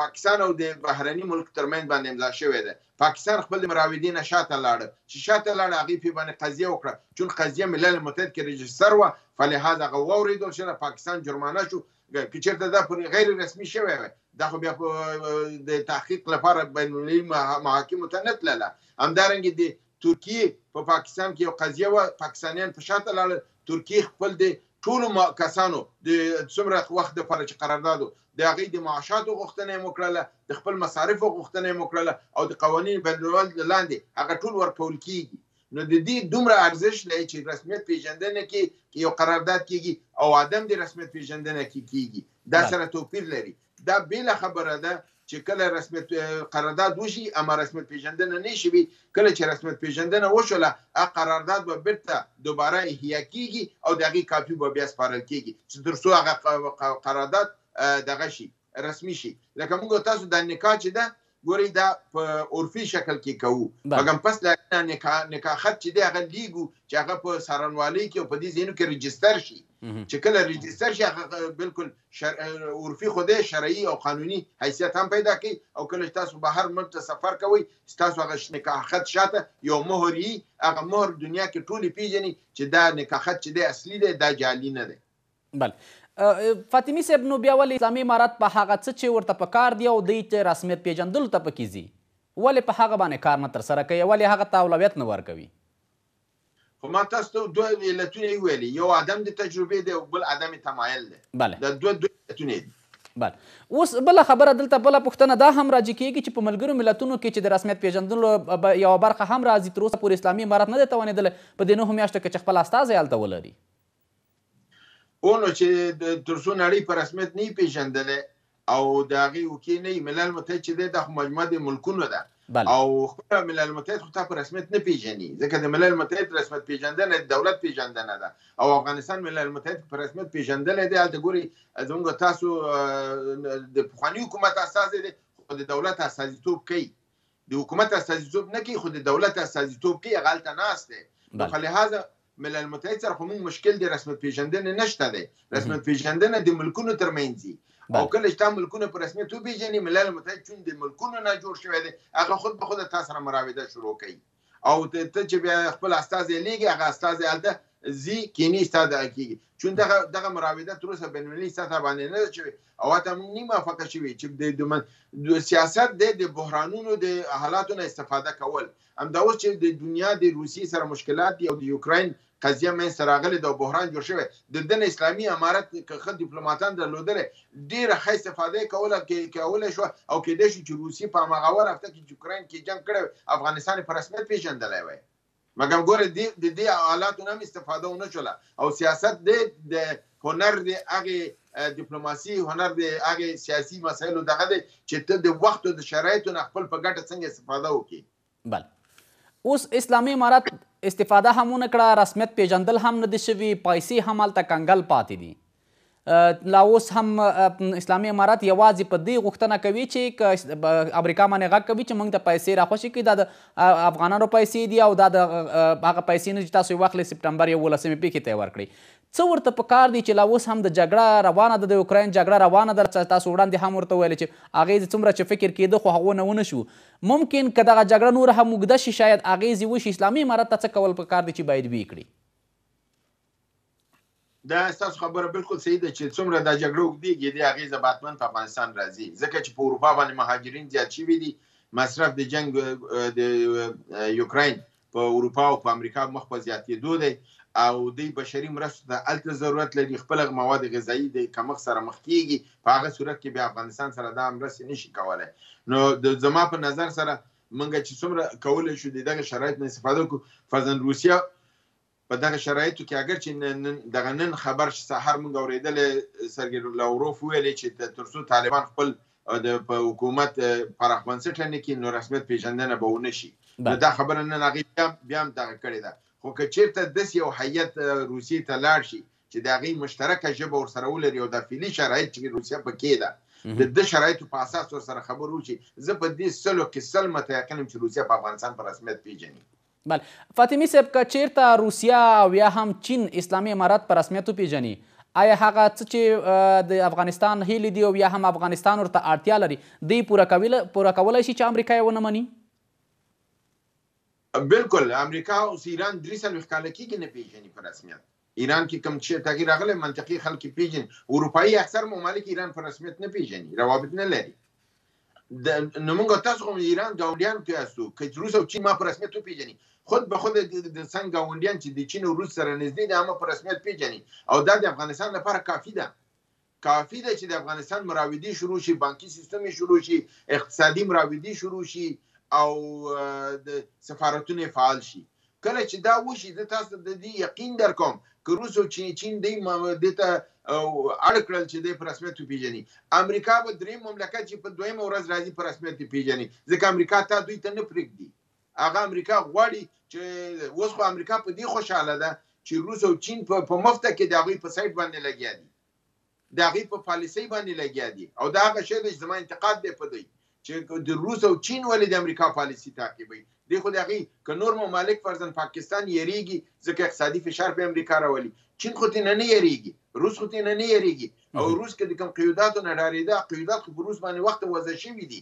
پاکستان او د بهرني ملک ترمنځ باندې امضا شوې ده پاکستان خپل مراودین شاته لاړ چې شاته لاړ هغه په باندې قضیه وکړه چې قضیه ملل متحد کې رجستر و فلهذا هغه وریدل شو پاکستان جرمانه شو که چېرته دا پر غیر رسمي شوی وای دا خو بیا د تحقیق لپاره بین المللي محاکمو ته نه تلله همدارنګه د ترکیې په پاکستان کې یو قضیه وه پاکستانیان په شاته لاړل ترکیې خپل د ټولو کسانو د څومره وخت لپاره چې قراردادو د هغې د معاشاتو غوښتنه یې وکړله د خپل مصارفو غوښتنه یې وکړله او د قوانین بین الملل لاندې هغه ټول ورکول کیږي نو د دې دومره ارزښت لري چې رسمیت پیژندنه کې کې یو قرارداد کیږي او آدم د رسمیت پیژندنه کې کیږي دا سره توپیر لري دا بیل خبره ده چې کله رسمیت قرارداد وشي اما رسمیت پیژندنه نه شي کله چې رسمیت پیژندنه وشوله ا قرارداد به بیرته دوباره احیا کیږي او دغه کاپی به بیا سپارل کیږي چې درسو هغه قرارداد دغه شي رسمي شي لکه موږ تاسو د نکاح چې ده ګورئ دا په عرفي شکل کې کوو مګم پس له نکاح نکاح خط چې دی هغه لیږو چې هغه په څارنوالۍ کې او په دې ځینو کې رجستر شي چې کله رجستر شي هغه بالکل شر... عرفي خو دی شرعي او قانوني حیثیت هم پیدا کوي او کله چې تاسو بهر ملک ته سفر کوئ ستاسو هغه نکاح خط شاته یو مهر یي هغه مهر دنیا کې ټولې پیژني چې دا نکاح خط چې دی اصلي دی دا جعلي نه دی بله فاطمي صاحب نو بیا ولې اسلامي امارت په هغه څه چې ورته په کار دي او دوی ته رسمیت پیژندلو ته پکې ځي ولې په هغه باندې کار نه ترسره کوي او ولې هغه ته اولویت نه ورکوي؟ خو ما تاسو ته دوه علتونه یې ویلي یو عدم د تجربې دی او بل عدم تمایل دی بله دا دوه دوه علتونه یې دي. بله اوس بله خبره دلته بله پوښتنه دا هم راجع کیږي چې په ملګرو ملتونو کې چې د رسمیت پیژندلو یوه برخه هم راځي تر اوسه پورې اسلامي امارت نه دی توانیدلی په دې نهو میاشتو کې چې خپل استازی هلته ولري؟ اونو چې ترڅو نړۍ په رسمیت نه پیژندلې او د هغه وکي نه ملل متحد چې د مجموعه د ملکونو ده بله. او خپل ملل متحد خو ته په رسمیت نه پیژني ځکه د ملل متحد رسمیت پیژندنه د دولت پیژندنه ده او افغانستان ملل متحد په رسمیت پیژندل دی هلته ګوري زموږ تاسو د پخواني حکومت استازي دي خو د دولت استازیتوب کوي د حکومت استازیتوب نه کوي خو د دولت استازیتوب کوي هغه هلته ناست دی نو په لحاظ ملل متحد سره خو موږ مشکل دی رسمیت پیژندنې نشته دی رسمیت پیژندنه د ملکونو ترمنځ او کله چې تا ملکونه په رسمیت وپیژني ملل متحد چون د ملکونو نه جوړ شوی دی هغه خود به خود تا سره مراوده شروع کوي او ته چې بیا خپل استازی لیږي هغه استازی هلته ځي کینی ستا دغه کېږي چون دغه دغه مراوده تر اوسه بین المللي سطح باندې نه ده شوې او حتی موږ نه موفقه شوي چې د سیاست دی د بحرانونو د حالاتو نه استفاده کول همدا اوس چې د دنیا د روسیې سره مشکلات دي او د یوکراین قضیه منځ ته راغلې ده او بحران جوړ شوی د ده نه اسلامي امارت که ښه دیپلوماتان درلودلای ډېره ښه استفاده یې کوله کولای شوه او کېدای شو چې روسیې په هماغه اول هفته کې چې اوکراین کې جنګ کړی وای افغانستان یې په رسمیت پېژندلی وای مګر ګوره دې د دې حالاتو نه هم استفاده ونه شوله او سیاست دی د هنر دی هغې دیپلوماسي هنر دی هغې سیاسي مسایلو دغه دی چې ته د وخت او د شرایطو نه خپل په ګټه څنګه استفاده وکړي بله اوس اسلامي امارت استفاده هم ونه کړه، رسمیت پیژندل هم نه دي شوي، پیسې هم هلته کنګل پاتې دي. لا اوس هم اسلامي امارت یوازې په دې غوښتنه کوي چې که امریکا باندې غږ کوي چې موږ ته پیسې راخوشې کړي دا د افغانانو پیسې دي او دا د هغه پیسې نه چې تاسو یې واخلئ سپټمبر یولسمې پېښې ته یې ورکړئ څه ورته په کار دي چې لا اوس هم د جګړه روانه ده د اوکراین جګړه روانه ده تاسو وړاندې هم ورته ویل چې اغېزې څومره چې فکر کېده خو هغو نه ونه شو ممکن که دغه جګړه نوره هم اوږده شي شاید اغیز یې وشي اسلامي امارت ته څه کول پکار دي چې باید ویې کړي؟ دا ستاسو خبره بالکل صحیح ده چې څومره دا جګړه اوږدېږي دې اغېزه به حتما په افغانستان راځي ځکه چې په اروپا باندې مهاجرین زیات شوي دي مصرف د جنګ د یوکراین په اروپا او په امریکا مخ په زیاتېدو دی او دوی بشري مرستو ته هلته ضرورت لري، خپل مواد غذایي د کمښت سره مخ کېږي، په هغه صورت کې بیا افغانستان سره دا مرستې نه شي کولای. نو د زما په نظر سره موږ چې څومره کولای شو د دغه شرایط نه استفاده وکړو، فرضاً روسیه په دغه شرایطو کې اګر چې نن دغه نن خبر چې سحر مونږ اوریدلې سرګي لاوروف ویلې چې ترڅو طالبان خپل د په حکومت پراخ بنسټ نه کې نو رسمیت پیژندنه به ونه شي نو دا خبره نن هغه بیا بیا هم دغه کړې ده خو که چیرته داسې یو هیئت روسیې ته لاړ شي چې د هغې مشترکه ژبه ورسره ولري او دا فعلي شرایط چې روسیه پکې ده د د شرایطو په اساس ورسره خبرې وشي زه په دې سلو کې سل متیقن یم چې روسیه په افغانستان په رسمیت پیژني بله فاطمي صاحب که چیرته روسیه او یا هم چین اسلامي امارت په رسمیت وپیژني آیا هغه څه چې د افغانستان هیلې دي او یا هم افغانستان ورته اړتیا لري دی پوره کولای شي چې امریکا یې ونه مني؟ بلکل امریکا اوس ایران درې څلوېښت کاله کیږي نه پیژني په رسمیت. ایران کې کوم چې تغییر راغلی منطقي خلک پیژني اروپایي اکثر ممالک ایران په رسمیت نه پیژني روابط نه لري د نو موږ تاسو هم ایران ګاونډیان کې یاستو که روس او چین ما په رسمیت وپیژني خود به خود د څنګه ګاونډیان چې د چین او روس سره نږدې دي هغه په رسمیت پیژني او دا د افغانستان لپاره کافي ده کافي ده چې د افغانستان مراودې شروع شي، بانکي سیستم یې شروع شي، اقتصادي مراودې شروع شي او د سفارتونه یې فعال شي. کله چې دا وشي زه تاسو ته د دې یقین درکوم که روس او چین دی دې ته اړ کړل چې دی په رسمیت وپیژني امریکا به دریم مملکت چې په دویمه ورځ راځي په رسمیت وپیژني ځکه امریکا تا دوی ته نه پرېږدي هغه امریکا غواړي چې اوس خو امریکا په دې خوشاله ده چې روس او چین په په مفته کې د هغوی په سایت باندې لګیا دي د هغوی په پالیسۍ باندې لګیا دي او دا هغه شی دی چې زما انتقاد دی په دی چې د روس او چین ولې د امریکا پالیسي تعقیبوي دی خو د هغوی که نور ممالک فرضاً پاکستان یریږي ځکه اقتصادي فشار په امریکا راولي چین خو ترې نه نه یریږي روس خو ترې نه نه یریږي او روس که د کوم قیوداتو نه ډارېده قیودات خو په روس باندې وخت وضع شوي دي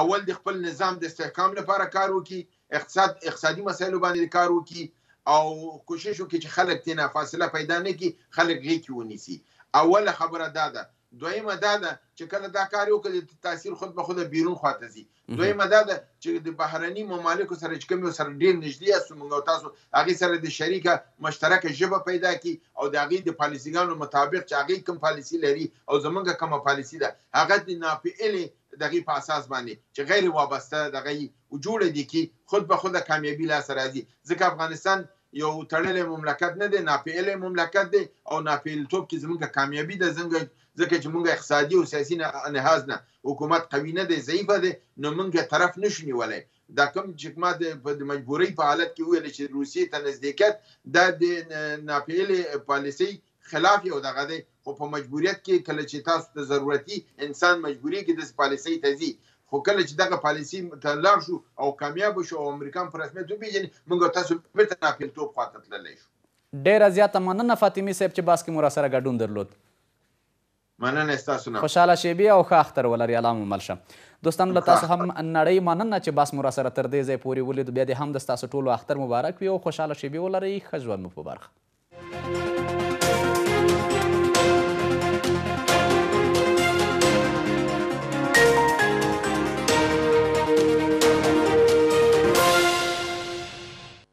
اول د خپل نظام د استحکام لپاره کار وکړي اقتصاد اقتصادي مسایلو باندې کار وکړي او کوشش وکړي چې خلک تینا فاصله پیدا نه کړي خلک غي کې ونیسي اوله خبره دا ده دویمه دا ده چې کله دا کار یو کړي تاثیر خود به خود بیرون خواته زی دویمه دا ده چې د بهرني ممالکو سره چې کوم سره ډیر نږدې یاست موږ تاسو هغه سره د شریکه مشترکه ژبه پیدا کی او د هغه د پالیسیګانو مطابق چې هغه کوم پالیسی لري او زمونږه کومه پالیسی ده هغه د ناپیلې دغی په اساس باندی چه غیر وابسته دغه یی وجوړه دی کی خود به خود کامیابی لاسه راځی ځکه افغانستان یو تړلی مملکت نه دی ناپییلی مملکت دی او ناپییل توب کی زمونږ کامیابی ده ځنګه ځکه چه مونږ اقتصادی او سیاسی نهاز نه حکومت قوی نه دی ضعیفه دی نو مونږ طرف نشو نیولای دا کوم چه ما د په د مجبوری په حالت کی وویل چه روسیی ته نزدیکیت دا د ناپییلی پالیسی خلاف یو دغه دی خو په مجبوریت کې کله چې تاسو ته ضرورتي انسان مجبوري کې داسې پالیسۍ ته ځي خو کله چې دغه پالیسي ته لاړ شو او کامیاب شو او امریکا په رسمیت وپیژني موږ تاسو بیرته ناپیلتوب خواته تللی شو. ډیره زیاته مننه فاطمی صاحب چې بحث کې مو راسره ګډون درلود. مننه ستاسو نه. خوشحاله شېبې او ښه اختر ولرې الله مو مل شه دوستانو له تاسو هم نړۍ مننه چې بحث مو راسره تر دې ځای پورې ولید بیا دې هم د ستاسو ټولو اختر مبارک وي او خوشحاله شېبې ولرئ ښه ژوند مو په برخه